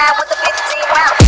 ride with the 15 round.